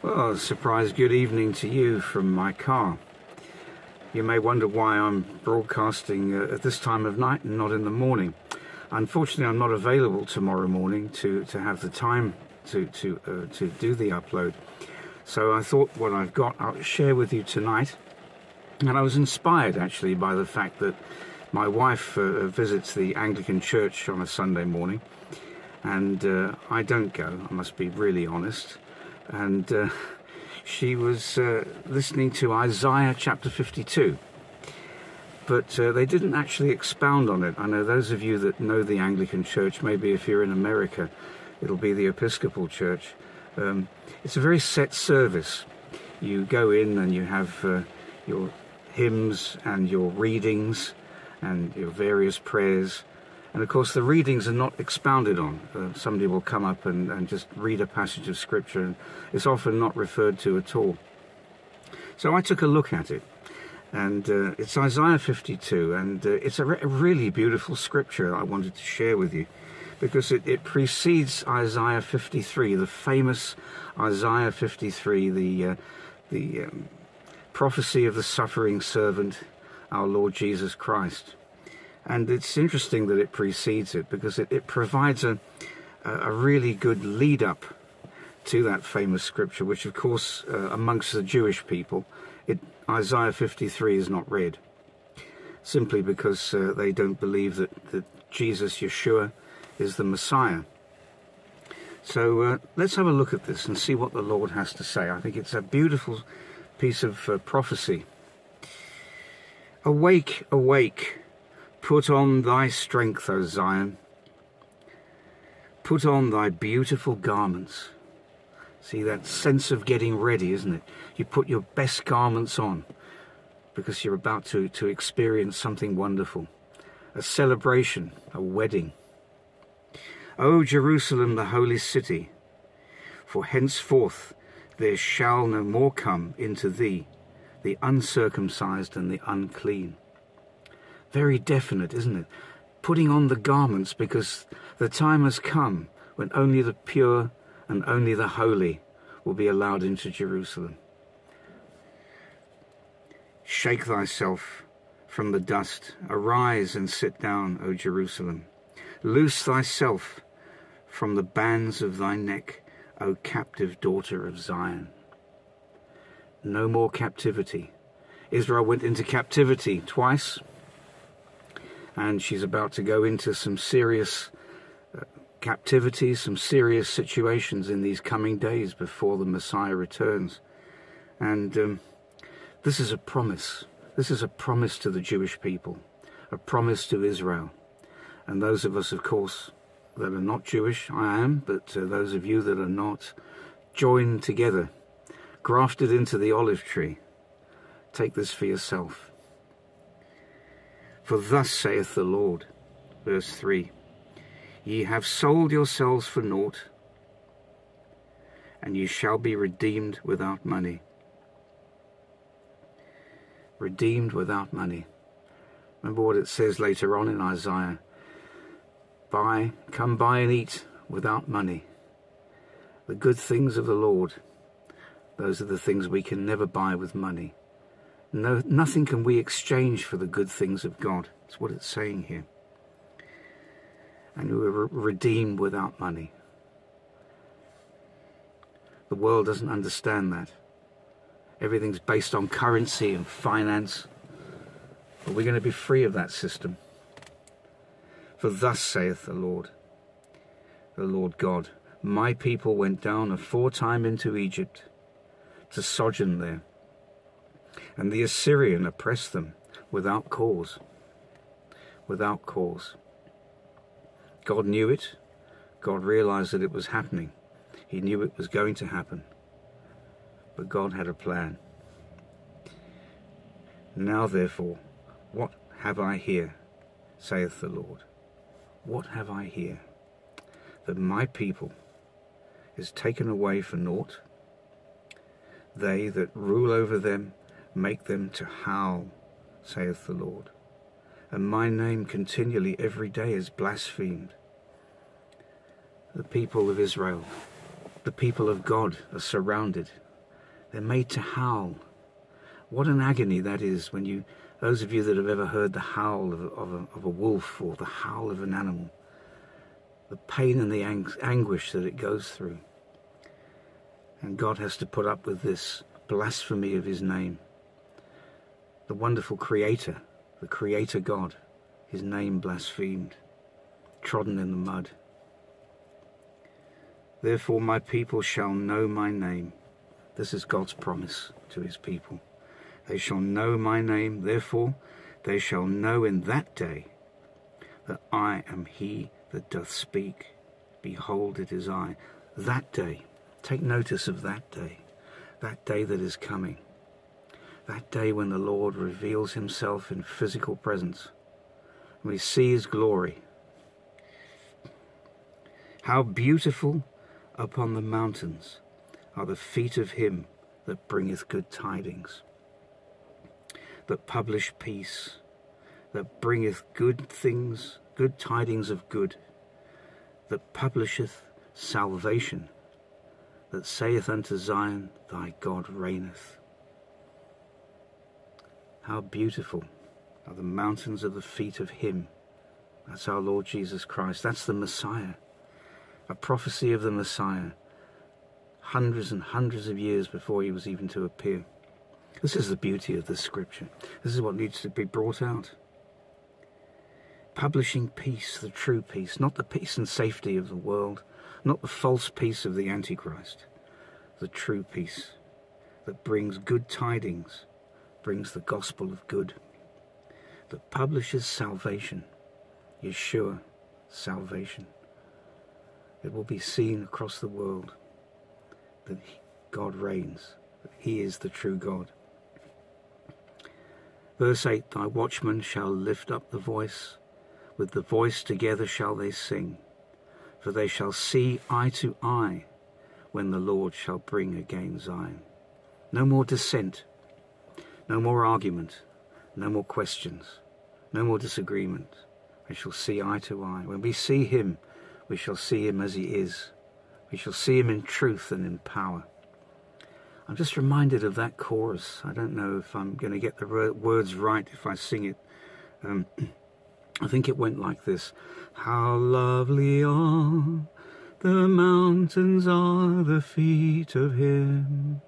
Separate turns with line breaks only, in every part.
Well, a surprise good evening to you from my car. You may wonder why I'm broadcasting uh, at this time of night and not in the morning. Unfortunately, I'm not available tomorrow morning to, to have the time to, to, uh, to do the upload. So I thought what I've got I'll share with you tonight. And I was inspired actually by the fact that my wife uh, visits the Anglican Church on a Sunday morning, and uh, I don't go, I must be really honest. And uh, she was uh, listening to Isaiah chapter 52. But uh, they didn't actually expound on it. I know those of you that know the Anglican Church, maybe if you're in America, it'll be the Episcopal Church. Um, it's a very set service. You go in and you have uh, your hymns and your readings and your various prayers. And of course, the readings are not expounded on. Uh, somebody will come up and, and just read a passage of scripture, and it's often not referred to at all. So I took a look at it, and uh, it's Isaiah 52, and uh, it's a, re- a, really beautiful scripture I wanted to share with you because it, it precedes Isaiah 53, the famous Isaiah 53, the, uh, the um, prophecy of the suffering servant, our Lord Jesus Christ. And it's interesting that it precedes it because it, it provides a, a really good lead up to that famous scripture, which, of course, uh, amongst the Jewish people, it, Isaiah 53 is not read, simply because uh, they don't believe that, that Jesus, Yeshua, is the Messiah. So uh, let's have a look at this and see what the Lord has to say. I think it's a beautiful piece of uh, prophecy. Awake, awake, put on thy strength, O Zion. Put on thy beautiful garments. See that sense of getting ready, isn't it? You put your best garments on because you're about to, to experience something wonderful a celebration, a wedding. O Jerusalem, the holy city, for henceforth there shall no more come into thee the uncircumcised and the unclean. Very definite, isn't it? Putting on the garments because the time has come when only the pure and only the holy will be allowed into Jerusalem. Shake thyself from the dust, arise and sit down, O Jerusalem. Loose thyself from the bands of thy neck, O captive daughter of Zion. No more captivity. Israel went into captivity twice, and she's about to go into some serious uh, captivity, some serious situations in these coming days before the Messiah returns. And um, this is a promise. This is a promise to the Jewish people, a promise to Israel. And those of us, of course, that are not Jewish, I am, but uh, those of you that are not, join together, grafted into the olive tree. Take this for yourself. For thus saith the Lord, verse 3 Ye have sold yourselves for naught, and ye shall be redeemed without money. Redeemed without money. Remember what it says later on in Isaiah Buy, come buy and eat without money. The good things of the Lord, those are the things we can never buy with money. No, nothing can we exchange for the good things of God. That's what it's saying here. And we were redeemed without money. The world doesn't understand that. Everything's based on currency and finance. But we're going to be free of that system. For thus saith the Lord, the Lord God, My people went down aforetime into Egypt to sojourn there, and the Assyrian oppressed them without cause. Without cause. God knew it. God realized that it was happening. He knew it was going to happen. But God had a plan. Now, therefore, what have I here, saith the Lord? What have I here? That my people is taken away for naught. They that rule over them make them to howl, saith the Lord. And my name continually every day is blasphemed. The people of Israel, the people of God, are surrounded. They're made to howl. What an agony that is when you, those of you that have ever heard the howl of, of, a, of a wolf or the howl of an animal, the pain and the ang- anguish that it goes through. And God has to put up with this blasphemy of his name. The wonderful creator, the creator God, his name blasphemed, trodden in the mud. Therefore my people shall know my name. This is God's promise to his people. They shall know my name, therefore they shall know in that day that I am he that doth speak. Behold, it is I. That day, take notice of that day, that day that is coming, that day when the Lord reveals himself in physical presence, we see his glory. How beautiful upon the mountains are the feet of him that bringeth good tidings, that publish peace, that bringeth good things good tidings of good, that publisheth salvation, that saith unto Zion, Thy God reigneth. How beautiful are the mountains of the feet of Him. That's our Lord Jesus Christ. That's the Messiah. A prophecy of the Messiah, hundreds and hundreds of years before He was even to appear. This is the beauty of this scripture. This is what needs to be brought out publishing peace, the true peace, not the peace and safety of the world, not the false peace of the Antichrist, the true peace that brings good tidings, brings the gospel of good, that publishes salvation, Yeshua, salvation. It will be seen across the world that God reigns, that He is the true God. Verse 8 Thy watchmen shall lift up the voice with the voice together shall they sing, for they shall see eye to eye when the Lord shall bring again Zion. No more dissent, no more argument, no more questions, no more disagreement. We shall see eye to eye. When we see him, we shall see him as he is. We shall see him in truth and in power. I'm just reminded of that chorus. I don't know if I'm going to get the words right if I sing it. Um, I think it went like this How lovely are the mountains are the feet of him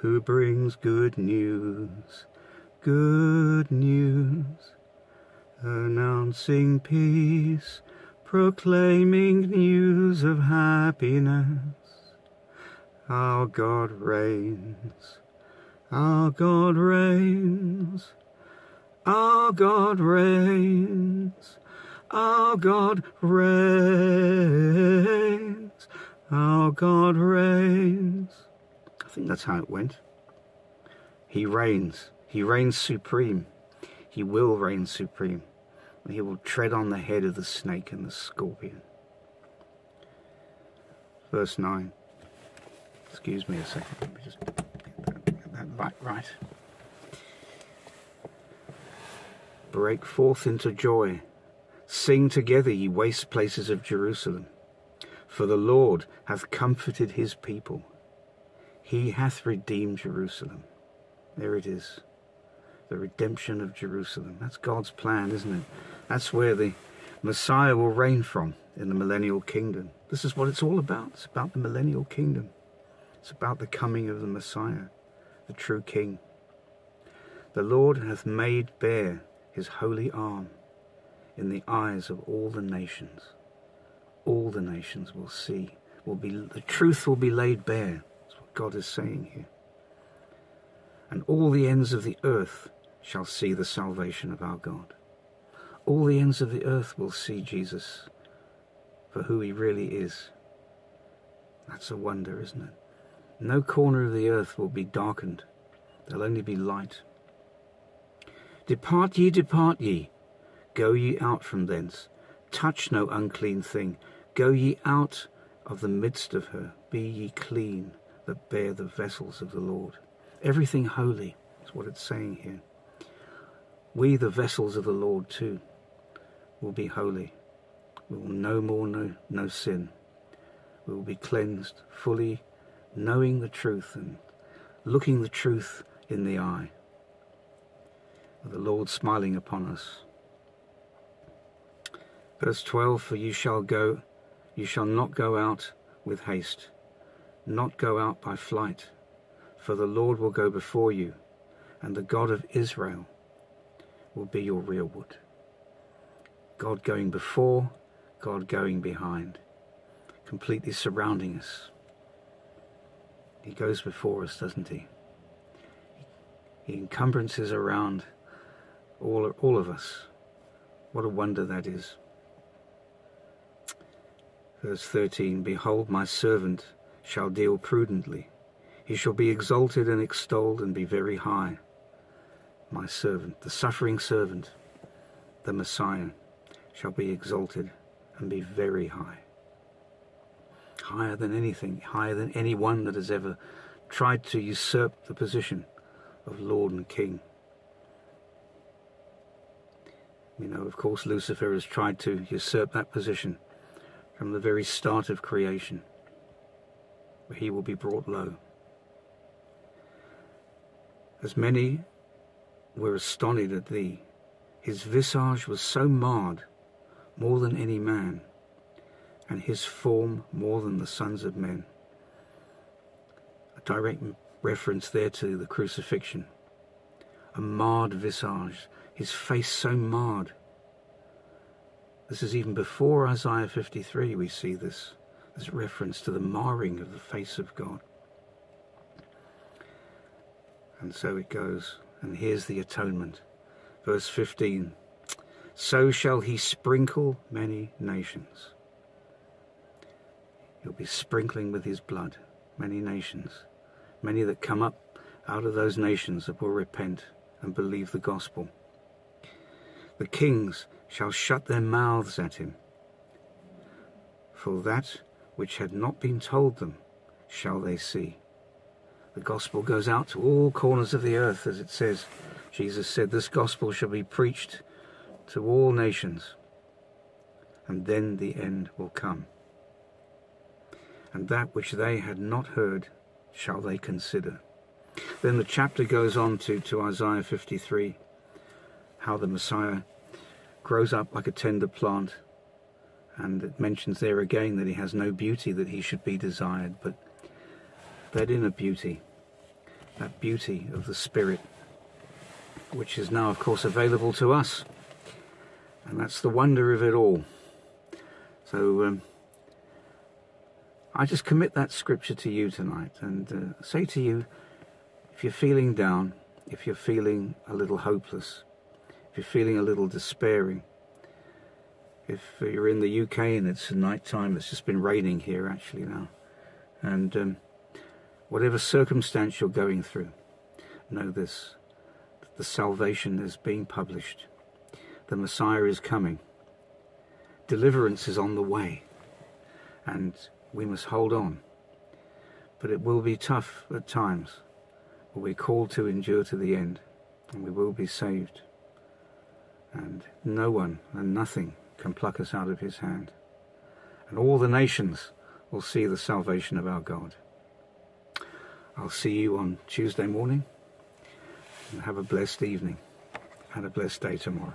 who brings good news, good news, announcing peace, proclaiming news of happiness. Our God reigns, our God reigns. Our God reigns, our God reigns, our God reigns. I think that's how it went. He reigns, he reigns supreme. He will reign supreme. He will tread on the head of the snake and the scorpion. Verse 9. Excuse me a second. Let me just get that right. right. Break forth into joy. Sing together, ye waste places of Jerusalem. For the Lord hath comforted his people. He hath redeemed Jerusalem. There it is. The redemption of Jerusalem. That's God's plan, isn't it? That's where the Messiah will reign from in the millennial kingdom. This is what it's all about. It's about the millennial kingdom. It's about the coming of the Messiah, the true King. The Lord hath made bare his holy arm in the eyes of all the nations. All the nations will see, will be the truth will be laid bare. God is saying here. And all the ends of the earth shall see the salvation of our God. All the ends of the earth will see Jesus for who he really is. That's a wonder, isn't it? No corner of the earth will be darkened. There'll only be light. Depart ye, depart ye, go ye out from thence. Touch no unclean thing. Go ye out of the midst of her. Be ye clean that bear the vessels of the Lord. Everything holy is what it's saying here. We, the vessels of the Lord, too, will be holy. We will no more know no sin. We will be cleansed fully, knowing the truth and looking the truth in the eye. With the Lord smiling upon us. Verse 12 For you shall go, you shall not go out with haste, not go out by flight, for the Lord will go before you, and the God of Israel will be your rearward. God going before, God going behind, completely surrounding us. He goes before us, doesn't he? He encumbrances around all, all of us. What a wonder that is. Verse 13 Behold, my servant shall deal prudently. He shall be exalted and extolled and be very high. My servant, the suffering servant, the Messiah, shall be exalted and be very high. Higher than anything, higher than anyone that has ever tried to usurp the position of Lord and King. You know, of course, Lucifer has tried to usurp that position from the very start of creation, he will be brought low. As many were astonished at thee, his visage was so marred more than any man, and his form more than the sons of men. A direct reference there to the crucifixion. A marred visage, his face so marred this is even before Isaiah 53 we see this, this reference to the marring of the face of God. And so it goes. And here's the atonement. Verse 15 So shall he sprinkle many nations. He'll be sprinkling with his blood many nations, many that come up out of those nations that will repent and believe the gospel. The kings shall shut their mouths at him. For that which had not been told them shall they see. The gospel goes out to all corners of the earth, as it says. Jesus said, This gospel shall be preached to all nations, and then the end will come. And that which they had not heard shall they consider. Then the chapter goes on to, to Isaiah 53, how the Messiah grows up like a tender plant. And it mentions there again that he has no beauty that he should be desired, but that inner beauty, that beauty of the Spirit, which is now, of course, available to us. And that's the wonder of it all. So um, I just commit that scripture to you tonight and uh, say to you if you're feeling down, if you're feeling a little hopeless, if you're feeling a little despairing, if you're in the UK and it's night time, it's just been raining here actually now, and um, whatever circumstance you're going through, know this the salvation is being published, the Messiah is coming, deliverance is on the way, and we must hold on. But it will be tough at times, but we're called to endure to the end, and we will be saved. And no one and nothing can pluck us out of his hand. And all the nations will see the salvation of our God. I'll see you on Tuesday morning and have a blessed evening and a blessed day tomorrow.